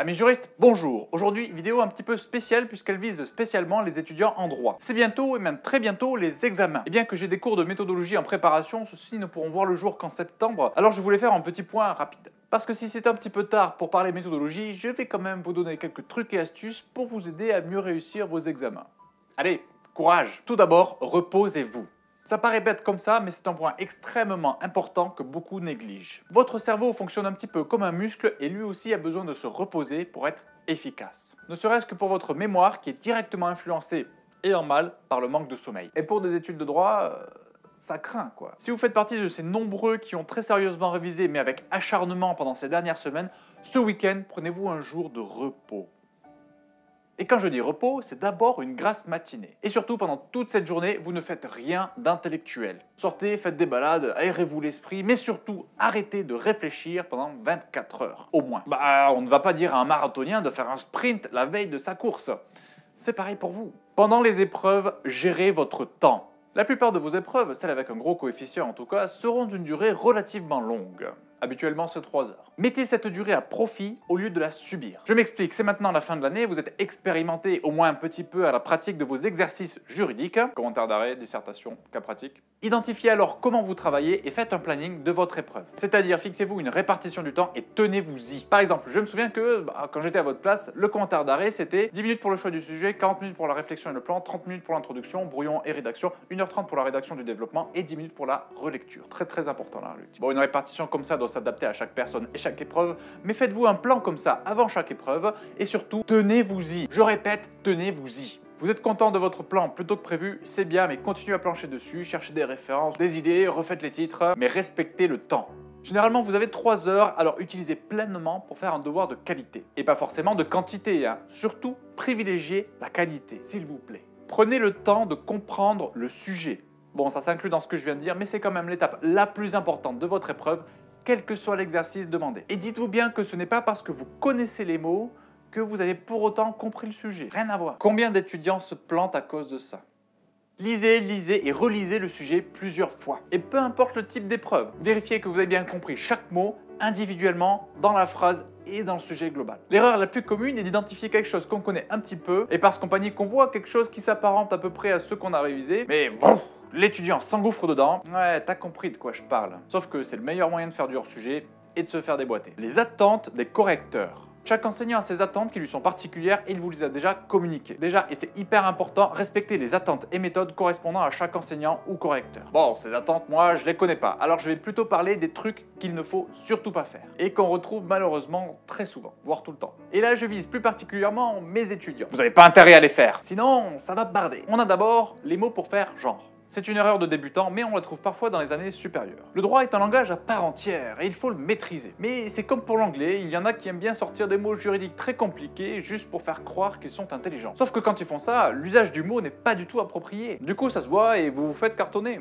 Amis juristes, bonjour Aujourd'hui, vidéo un petit peu spéciale puisqu'elle vise spécialement les étudiants en droit. C'est bientôt, et même très bientôt, les examens. Et bien que j'ai des cours de méthodologie en préparation, ceux-ci ne pourront voir le jour qu'en septembre, alors je voulais faire un petit point rapide. Parce que si c'est un petit peu tard pour parler méthodologie, je vais quand même vous donner quelques trucs et astuces pour vous aider à mieux réussir vos examens. Allez, courage Tout d'abord, reposez-vous. Ça paraît bête comme ça, mais c'est un point extrêmement important que beaucoup négligent. Votre cerveau fonctionne un petit peu comme un muscle et lui aussi a besoin de se reposer pour être efficace. Ne serait-ce que pour votre mémoire qui est directement influencée et en mal par le manque de sommeil. Et pour des études de droit, euh, ça craint quoi. Si vous faites partie de ces nombreux qui ont très sérieusement révisé mais avec acharnement pendant ces dernières semaines, ce week-end, prenez-vous un jour de repos. Et quand je dis repos, c'est d'abord une grasse matinée. Et surtout, pendant toute cette journée, vous ne faites rien d'intellectuel. Sortez, faites des balades, aérez-vous l'esprit, mais surtout, arrêtez de réfléchir pendant 24 heures, au moins. Bah, on ne va pas dire à un marathonien de faire un sprint la veille de sa course. C'est pareil pour vous. Pendant les épreuves, gérez votre temps. La plupart de vos épreuves, celles avec un gros coefficient en tout cas, seront d'une durée relativement longue. Habituellement, c'est 3 heures. Mettez cette durée à profit au lieu de la subir. Je m'explique, c'est maintenant la fin de l'année, vous êtes expérimenté au moins un petit peu à la pratique de vos exercices juridiques, commentaires d'arrêt, dissertation, cas pratique. Identifiez alors comment vous travaillez et faites un planning de votre épreuve. C'est-à-dire, fixez-vous une répartition du temps et tenez-vous-y. Par exemple, je me souviens que bah, quand j'étais à votre place, le commentaire d'arrêt c'était 10 minutes pour le choix du sujet, 40 minutes pour la réflexion et le plan, 30 minutes pour l'introduction, brouillon et rédaction, 1h30 pour la rédaction du développement et 10 minutes pour la relecture. Très très important la relecture. Bon, une répartition comme ça doit s'adapter à chaque personne et chaque épreuve, mais faites-vous un plan comme ça avant chaque épreuve et surtout, tenez-vous-y. Je répète, tenez-vous-y. Vous êtes content de votre plan plutôt que prévu, c'est bien, mais continuez à plancher dessus, cherchez des références, des idées, refaites les titres, mais respectez le temps. Généralement, vous avez 3 heures, alors utilisez pleinement pour faire un devoir de qualité. Et pas forcément de quantité, hein. surtout privilégiez la qualité, s'il vous plaît. Prenez le temps de comprendre le sujet. Bon, ça s'inclut dans ce que je viens de dire, mais c'est quand même l'étape la plus importante de votre épreuve quel que soit l'exercice demandé. Et dites-vous bien que ce n'est pas parce que vous connaissez les mots que vous avez pour autant compris le sujet. Rien à voir. Combien d'étudiants se plantent à cause de ça Lisez, lisez et relisez le sujet plusieurs fois. Et peu importe le type d'épreuve, vérifiez que vous avez bien compris chaque mot individuellement dans la phrase et dans le sujet global. L'erreur la plus commune est d'identifier quelque chose qu'on connaît un petit peu et parce qu'on panique qu'on voit quelque chose qui s'apparente à peu près à ce qu'on a révisé, mais bon, L'étudiant s'engouffre dedans. Ouais, t'as compris de quoi je parle. Sauf que c'est le meilleur moyen de faire du hors-sujet et de se faire déboîter. Les attentes des correcteurs. Chaque enseignant a ses attentes qui lui sont particulières et il vous les a déjà communiquées. Déjà, et c'est hyper important, respecter les attentes et méthodes correspondant à chaque enseignant ou correcteur. Bon, ces attentes, moi, je les connais pas. Alors je vais plutôt parler des trucs qu'il ne faut surtout pas faire. Et qu'on retrouve malheureusement très souvent, voire tout le temps. Et là, je vise plus particulièrement mes étudiants. Vous n'avez pas intérêt à les faire. Sinon, ça va barder. On a d'abord les mots pour faire genre. C'est une erreur de débutant, mais on la trouve parfois dans les années supérieures. Le droit est un langage à part entière, et il faut le maîtriser. Mais c'est comme pour l'anglais, il y en a qui aiment bien sortir des mots juridiques très compliqués juste pour faire croire qu'ils sont intelligents. Sauf que quand ils font ça, l'usage du mot n'est pas du tout approprié. Du coup, ça se voit et vous vous faites cartonner.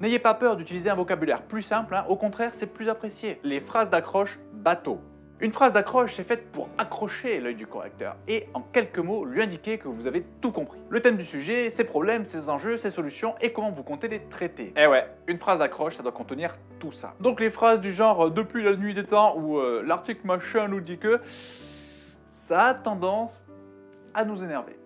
N'ayez pas peur d'utiliser un vocabulaire plus simple, hein. au contraire, c'est plus apprécié. Les phrases d'accroche bateau. Une phrase d'accroche, c'est faite pour accrocher l'œil du correcteur et en quelques mots lui indiquer que vous avez tout compris. Le thème du sujet, ses problèmes, ses enjeux, ses solutions et comment vous comptez les traiter. Eh ouais, une phrase d'accroche, ça doit contenir tout ça. Donc les phrases du genre euh, depuis la nuit des temps ou euh, l'article machin nous dit que ça a tendance à nous énerver.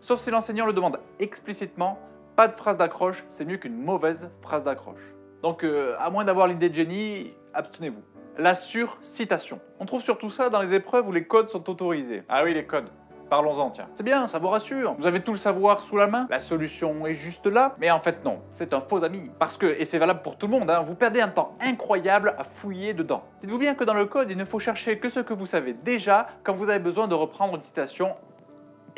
Sauf si l'enseignant le demande explicitement, pas de phrase d'accroche, c'est mieux qu'une mauvaise phrase d'accroche. Donc euh, à moins d'avoir l'idée de génie, abstenez-vous la surcitation. On trouve surtout ça dans les épreuves où les codes sont autorisés. Ah oui, les codes. Parlons-en, tiens. C'est bien, ça vous rassure. Vous avez tout le savoir sous la main. La solution est juste là. Mais en fait, non. C'est un faux ami. Parce que, et c'est valable pour tout le monde, hein, vous perdez un temps incroyable à fouiller dedans. Dites-vous bien que dans le code, il ne faut chercher que ce que vous savez déjà quand vous avez besoin de reprendre une citation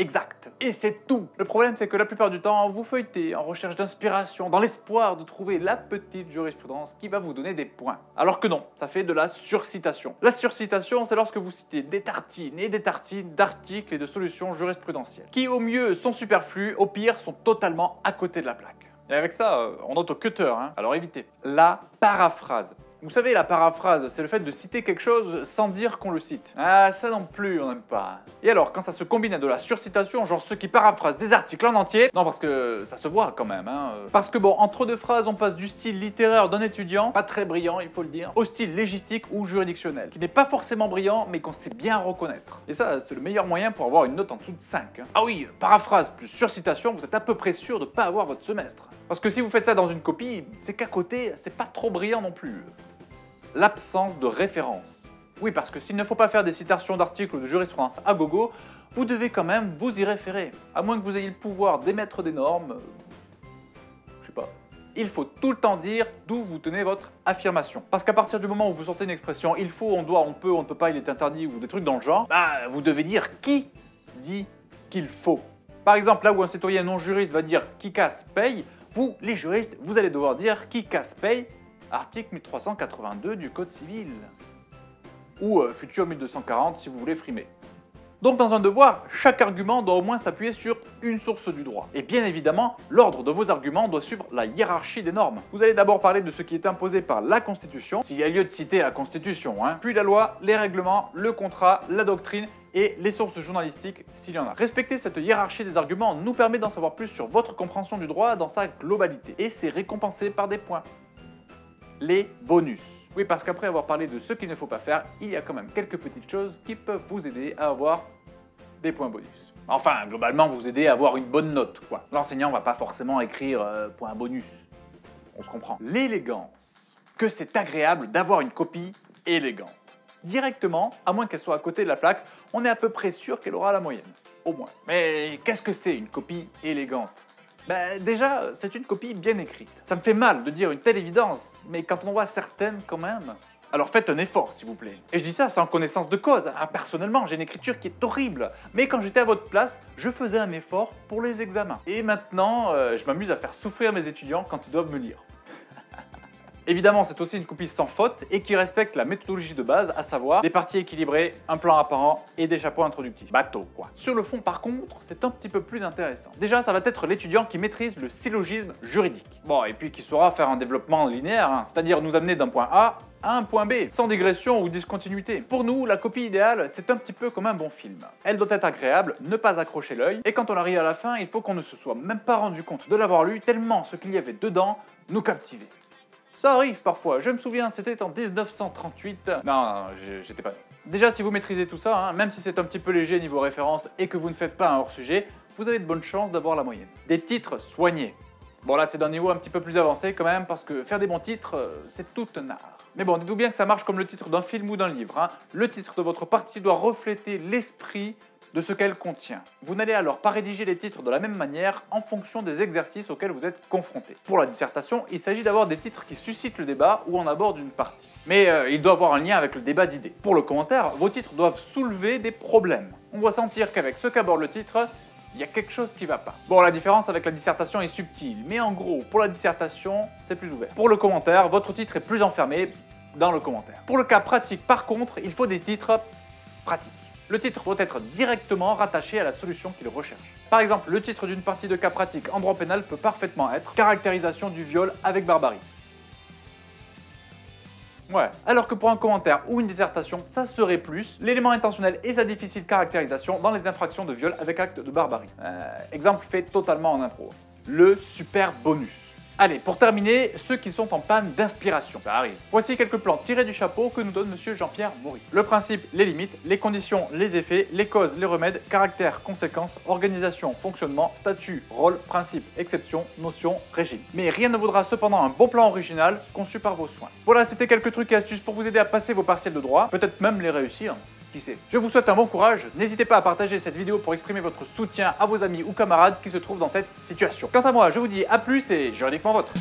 exact. Et c'est tout. Le problème, c'est que la plupart du temps, vous feuilletez en recherche d'inspiration, dans l'espoir de trouver la petite jurisprudence qui va vous donner des points. Alors que non, ça fait de la surcitation. La surcitation, c'est lorsque vous citez des tartines et des tartines d'articles et de solutions jurisprudentielles, qui au mieux sont superflus, au pire sont totalement à côté de la plaque. Et avec ça, euh, on note au cutter, hein. alors évitez. La paraphrase. Vous savez, la paraphrase, c'est le fait de citer quelque chose sans dire qu'on le cite. Ah, ça non plus, on n'aime pas. Et alors, quand ça se combine à de la surcitation, genre ceux qui paraphrasent des articles en entier, non, parce que ça se voit quand même, hein. Parce que bon, entre deux phrases, on passe du style littéraire d'un étudiant, pas très brillant, il faut le dire, au style légistique ou juridictionnel, qui n'est pas forcément brillant, mais qu'on sait bien reconnaître. Et ça, c'est le meilleur moyen pour avoir une note en dessous de 5. hein. Ah oui, paraphrase plus surcitation, vous êtes à peu près sûr de pas avoir votre semestre. Parce que si vous faites ça dans une copie, c'est qu'à côté, c'est pas trop brillant non plus. L'absence de référence. Oui, parce que s'il ne faut pas faire des citations d'articles ou de jurisprudence à gogo, vous devez quand même vous y référer. À moins que vous ayez le pouvoir d'émettre des normes. Je sais pas. Il faut tout le temps dire d'où vous tenez votre affirmation. Parce qu'à partir du moment où vous sortez une expression il faut, on doit, on peut, on ne peut pas, il est interdit ou des trucs dans le genre, bah vous devez dire qui dit qu'il faut. Par exemple, là où un citoyen non juriste va dire qui casse paye, vous, les juristes, vous allez devoir dire qui casse paye, article 1382 du Code civil. Ou euh, futur 1240 si vous voulez frimer. Donc dans un devoir, chaque argument doit au moins s'appuyer sur une source du droit. Et bien évidemment, l'ordre de vos arguments doit suivre la hiérarchie des normes. Vous allez d'abord parler de ce qui est imposé par la Constitution, s'il y a lieu de citer la Constitution, hein. puis la loi, les règlements, le contrat, la doctrine et les sources journalistiques s'il y en a. Respecter cette hiérarchie des arguments nous permet d'en savoir plus sur votre compréhension du droit dans sa globalité. Et c'est récompensé par des points. Les bonus. Oui, parce qu'après avoir parlé de ce qu'il ne faut pas faire, il y a quand même quelques petites choses qui peuvent vous aider à avoir des points bonus. Enfin, globalement, vous aider à avoir une bonne note, quoi. L'enseignant va pas forcément écrire euh, point bonus. On se comprend. L'élégance. Que c'est agréable d'avoir une copie élégante. Directement, à moins qu'elle soit à côté de la plaque, on est à peu près sûr qu'elle aura la moyenne. Au moins. Mais qu'est-ce que c'est une copie élégante? Ben, déjà, c'est une copie bien écrite. Ça me fait mal de dire une telle évidence, mais quand on voit certaines quand même. Alors faites un effort, s'il vous plaît. Et je dis ça sans connaissance de cause. hein. Personnellement, j'ai une écriture qui est horrible. Mais quand j'étais à votre place, je faisais un effort pour les examens. Et maintenant, euh, je m'amuse à faire souffrir mes étudiants quand ils doivent me lire. Évidemment, c'est aussi une copie sans faute et qui respecte la méthodologie de base, à savoir des parties équilibrées, un plan apparent et des chapeaux introductifs. Bateau, quoi. Sur le fond, par contre, c'est un petit peu plus intéressant. Déjà, ça va être l'étudiant qui maîtrise le syllogisme juridique. Bon, et puis qui saura faire un développement linéaire, hein, c'est-à-dire nous amener d'un point A à un point B, sans digression ou discontinuité. Pour nous, la copie idéale, c'est un petit peu comme un bon film. Elle doit être agréable, ne pas accrocher l'œil, et quand on arrive à la fin, il faut qu'on ne se soit même pas rendu compte de l'avoir lu, tellement ce qu'il y avait dedans nous captivait. Ça arrive parfois, je me souviens, c'était en 1938. Non, j'étais pas. Déjà, si vous maîtrisez tout ça, hein, même si c'est un petit peu léger niveau référence et que vous ne faites pas un hors-sujet, vous avez de bonnes chances d'avoir la moyenne. Des titres soignés. Bon là, c'est d'un niveau un petit peu plus avancé quand même, parce que faire des bons titres, euh, c'est tout un art. Mais bon, dites-vous bien que ça marche comme le titre d'un film ou d'un livre. hein. Le titre de votre partie doit refléter l'esprit de ce qu'elle contient. Vous n'allez alors pas rédiger les titres de la même manière en fonction des exercices auxquels vous êtes confrontés. Pour la dissertation, il s'agit d'avoir des titres qui suscitent le débat ou en abordent une partie. Mais euh, il doit avoir un lien avec le débat d'idées. Pour le commentaire, vos titres doivent soulever des problèmes. On doit sentir qu'avec ce qu'aborde le titre, il y a quelque chose qui va pas. Bon, la différence avec la dissertation est subtile, mais en gros, pour la dissertation, c'est plus ouvert. Pour le commentaire, votre titre est plus enfermé dans le commentaire. Pour le cas pratique, par contre, il faut des titres pratiques. Le titre doit être directement rattaché à la solution qu'il recherche. Par exemple, le titre d'une partie de cas pratique en droit pénal peut parfaitement être Caractérisation du viol avec barbarie. Ouais. Alors que pour un commentaire ou une dissertation, ça serait plus l'élément intentionnel et sa difficile caractérisation dans les infractions de viol avec acte de barbarie. Euh, exemple fait totalement en impro. Le super bonus. Allez, pour terminer, ceux qui sont en panne d'inspiration. Ça arrive. Voici quelques plans tirés du chapeau que nous donne monsieur Jean-Pierre Maury. Le principe, les limites, les conditions, les effets, les causes, les remèdes, caractère, conséquences, organisation, fonctionnement, statut, rôle, principe, exception, notion, régime. Mais rien ne vaudra cependant un bon plan original conçu par vos soins. Voilà, c'était quelques trucs et astuces pour vous aider à passer vos partiels de droit, peut-être même les réussir. Je vous souhaite un bon courage, n'hésitez pas à partager cette vidéo pour exprimer votre soutien à vos amis ou camarades qui se trouvent dans cette situation. Quant à moi, je vous dis à plus et juridiquement votre.